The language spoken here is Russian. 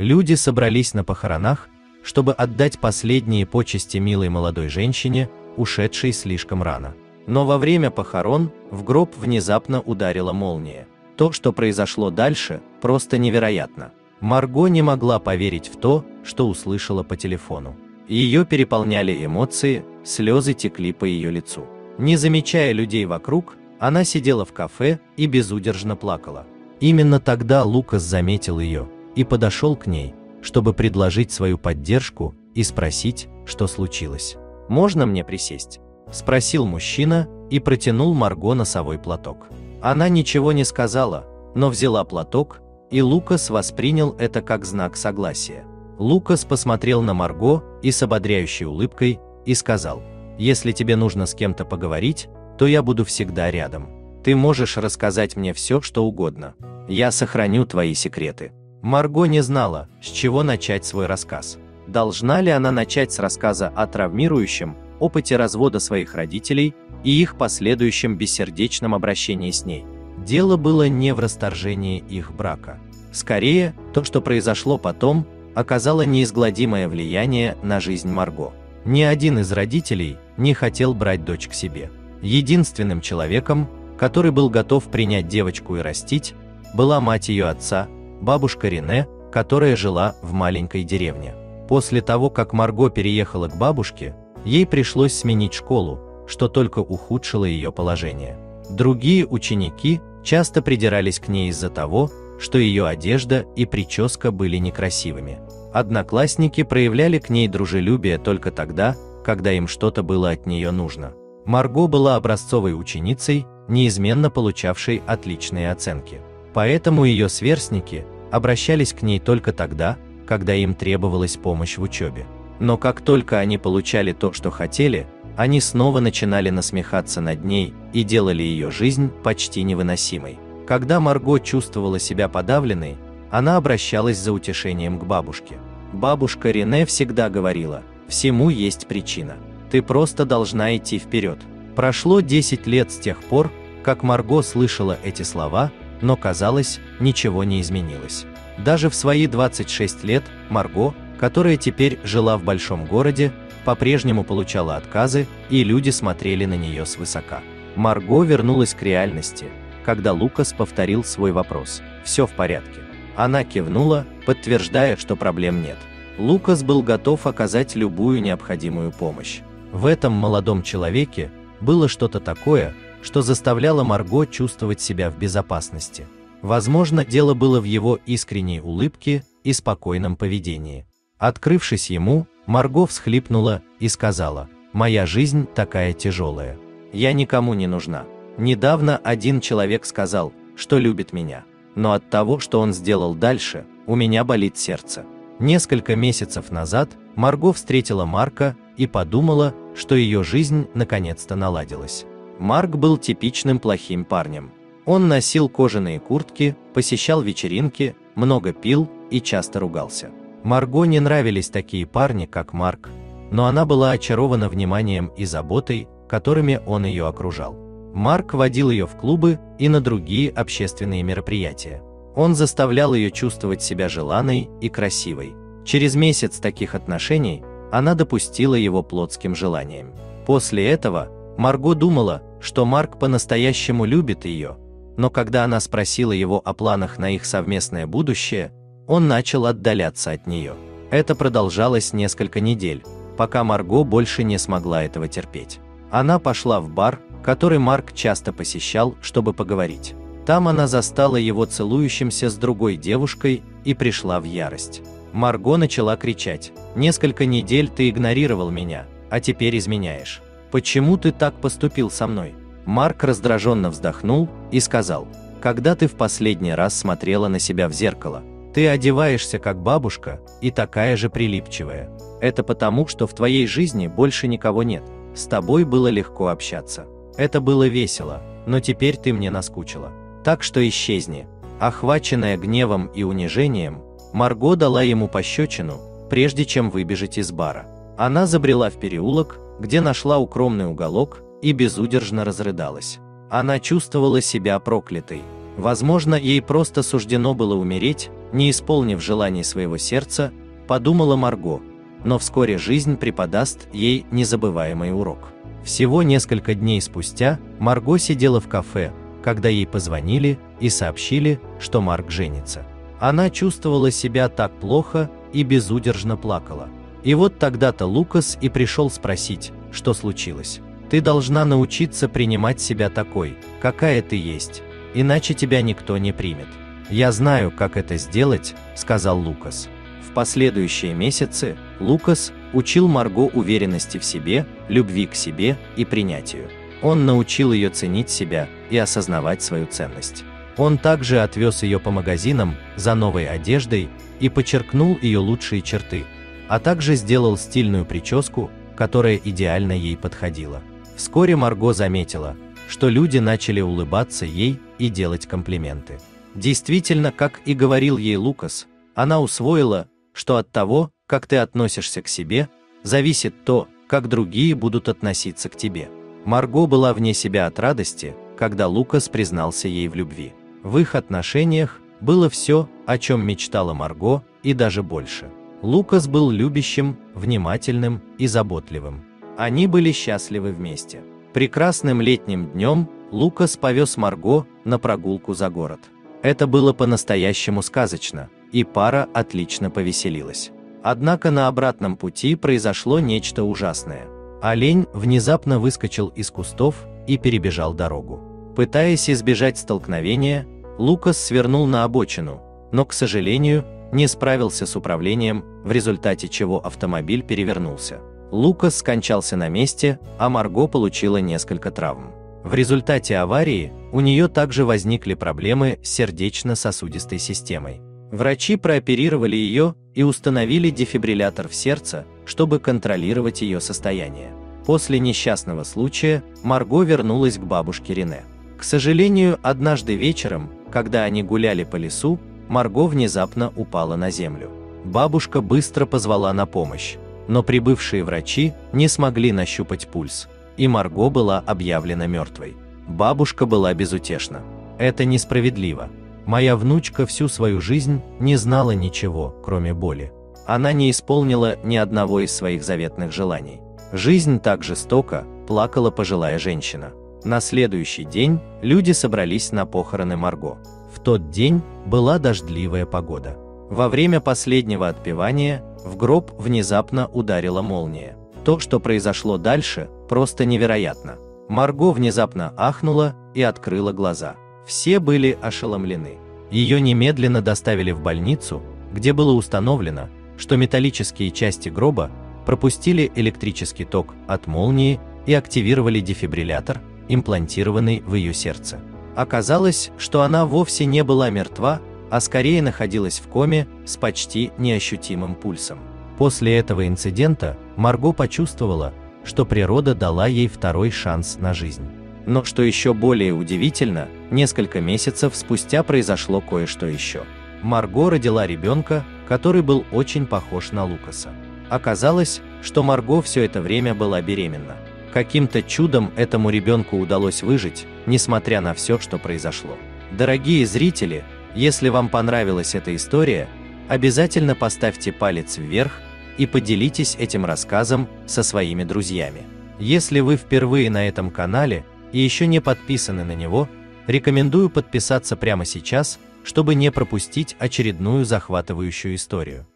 Люди собрались на похоронах, чтобы отдать последние почести милой молодой женщине, ушедшей слишком рано. Но во время похорон в гроб внезапно ударила молния. То, что произошло дальше, просто невероятно. Марго не могла поверить в то, что услышала по телефону. Ее переполняли эмоции, слезы текли по ее лицу. Не замечая людей вокруг, она сидела в кафе и безудержно плакала. Именно тогда Лукас заметил ее и подошел к ней, чтобы предложить свою поддержку и спросить, что случилось. «Можно мне присесть?» – спросил мужчина и протянул Марго носовой платок. Она ничего не сказала, но взяла платок, и Лукас воспринял это как знак согласия. Лукас посмотрел на Марго и с ободряющей улыбкой и сказал, «Если тебе нужно с кем-то поговорить, то я буду всегда рядом. Ты можешь рассказать мне все, что угодно. Я сохраню твои секреты». Марго не знала, с чего начать свой рассказ. Должна ли она начать с рассказа о травмирующем опыте развода своих родителей и их последующем бессердечном обращении с ней? Дело было не в расторжении их брака. Скорее, то, что произошло потом, оказало неизгладимое влияние на жизнь Марго. Ни один из родителей не хотел брать дочь к себе. Единственным человеком, который был готов принять девочку и растить, была мать ее отца, бабушка Рене, которая жила в маленькой деревне. После того, как Марго переехала к бабушке, ей пришлось сменить школу, что только ухудшило ее положение. Другие ученики часто придирались к ней из-за того, что ее одежда и прическа были некрасивыми. Одноклассники проявляли к ней дружелюбие только тогда, когда им что-то было от нее нужно. Марго была образцовой ученицей, неизменно получавшей отличные оценки. Поэтому ее сверстники обращались к ней только тогда, когда им требовалась помощь в учебе. Но как только они получали то, что хотели, они снова начинали насмехаться над ней и делали ее жизнь почти невыносимой. Когда Марго чувствовала себя подавленной, она обращалась за утешением к бабушке. Бабушка Рене всегда говорила, всему есть причина. Ты просто должна идти вперед. Прошло 10 лет с тех пор, как Марго слышала эти слова, но казалось, ничего не изменилось. Даже в свои 26 лет Марго, которая теперь жила в большом городе, по-прежнему получала отказы, и люди смотрели на нее свысока. Марго вернулась к реальности, когда Лукас повторил свой вопрос. «Все в порядке». Она кивнула, подтверждая, что проблем нет. Лукас был готов оказать любую необходимую помощь. В этом молодом человеке было что-то такое, что заставляло Марго чувствовать себя в безопасности. Возможно, дело было в его искренней улыбке и спокойном поведении. Открывшись ему, Марго всхлипнула и сказала, «Моя жизнь такая тяжелая. Я никому не нужна. Недавно один человек сказал, что любит меня. Но от того, что он сделал дальше, у меня болит сердце». Несколько месяцев назад Марго встретила Марка и подумала, что ее жизнь наконец-то наладилась. Марк был типичным плохим парнем. Он носил кожаные куртки, посещал вечеринки, много пил и часто ругался. Марго не нравились такие парни, как Марк, но она была очарована вниманием и заботой, которыми он ее окружал. Марк водил ее в клубы и на другие общественные мероприятия. Он заставлял ее чувствовать себя желанной и красивой. Через месяц таких отношений она допустила его плотским желанием. После этого Марго думала, что Марк по-настоящему любит ее, но когда она спросила его о планах на их совместное будущее, он начал отдаляться от нее. Это продолжалось несколько недель, пока Марго больше не смогла этого терпеть. Она пошла в бар, который Марк часто посещал, чтобы поговорить. Там она застала его целующимся с другой девушкой и пришла в ярость. Марго начала кричать. «Несколько недель ты игнорировал меня, а теперь изменяешь. «Почему ты так поступил со мной?» Марк раздраженно вздохнул и сказал, «Когда ты в последний раз смотрела на себя в зеркало, ты одеваешься как бабушка и такая же прилипчивая. Это потому, что в твоей жизни больше никого нет. С тобой было легко общаться. Это было весело, но теперь ты мне наскучила. Так что исчезни». Охваченная гневом и унижением, Марго дала ему пощечину, прежде чем выбежать из бара. Она забрела в переулок, где нашла укромный уголок и безудержно разрыдалась. Она чувствовала себя проклятой. Возможно, ей просто суждено было умереть, не исполнив желаний своего сердца, подумала Марго, но вскоре жизнь преподаст ей незабываемый урок. Всего несколько дней спустя Марго сидела в кафе, когда ей позвонили и сообщили, что Марк женится. Она чувствовала себя так плохо и безудержно плакала. И вот тогда-то Лукас и пришел спросить, что случилось. Ты должна научиться принимать себя такой, какая ты есть, иначе тебя никто не примет. Я знаю, как это сделать, сказал Лукас. В последующие месяцы Лукас учил Марго уверенности в себе, любви к себе и принятию. Он научил ее ценить себя и осознавать свою ценность. Он также отвез ее по магазинам за новой одеждой и подчеркнул ее лучшие черты, а также сделал стильную прическу, которая идеально ей подходила. Вскоре Марго заметила, что люди начали улыбаться ей и делать комплименты. Действительно, как и говорил ей Лукас, она усвоила, что от того, как ты относишься к себе, зависит то, как другие будут относиться к тебе. Марго была вне себя от радости, когда Лукас признался ей в любви. В их отношениях было все, о чем мечтала Марго, и даже больше. Лукас был любящим, внимательным и заботливым. Они были счастливы вместе. Прекрасным летним днем Лукас повез Марго на прогулку за город. Это было по-настоящему сказочно, и пара отлично повеселилась. Однако на обратном пути произошло нечто ужасное. Олень внезапно выскочил из кустов и перебежал дорогу. Пытаясь избежать столкновения, Лукас свернул на обочину, но, к сожалению, не справился с управлением, в результате чего автомобиль перевернулся. Лукас скончался на месте, а Марго получила несколько травм. В результате аварии у нее также возникли проблемы с сердечно-сосудистой системой. Врачи прооперировали ее и установили дефибриллятор в сердце, чтобы контролировать ее состояние. После несчастного случая Марго вернулась к бабушке Рене. К сожалению, однажды вечером, когда они гуляли по лесу, Марго внезапно упала на землю. Бабушка быстро позвала на помощь, но прибывшие врачи не смогли нащупать пульс, и Марго была объявлена мертвой. Бабушка была безутешна. Это несправедливо. Моя внучка всю свою жизнь не знала ничего, кроме боли. Она не исполнила ни одного из своих заветных желаний. Жизнь так жестока, плакала пожилая женщина. На следующий день люди собрались на похороны Марго. Тот день была дождливая погода. Во время последнего отпевания в гроб внезапно ударила молния. То, что произошло дальше, просто невероятно. Марго внезапно ахнула и открыла глаза. Все были ошеломлены. Ее немедленно доставили в больницу, где было установлено, что металлические части гроба пропустили электрический ток от молнии и активировали дефибриллятор, имплантированный в ее сердце. Оказалось, что она вовсе не была мертва, а скорее находилась в коме с почти неощутимым пульсом. После этого инцидента Марго почувствовала, что природа дала ей второй шанс на жизнь. Но что еще более удивительно, несколько месяцев спустя произошло кое-что еще. Марго родила ребенка, который был очень похож на Лукаса. Оказалось, что Марго все это время была беременна. Каким-то чудом этому ребенку удалось выжить, несмотря на все, что произошло. Дорогие зрители, если вам понравилась эта история, обязательно поставьте палец вверх и поделитесь этим рассказом со своими друзьями. Если вы впервые на этом канале и еще не подписаны на него, рекомендую подписаться прямо сейчас, чтобы не пропустить очередную захватывающую историю.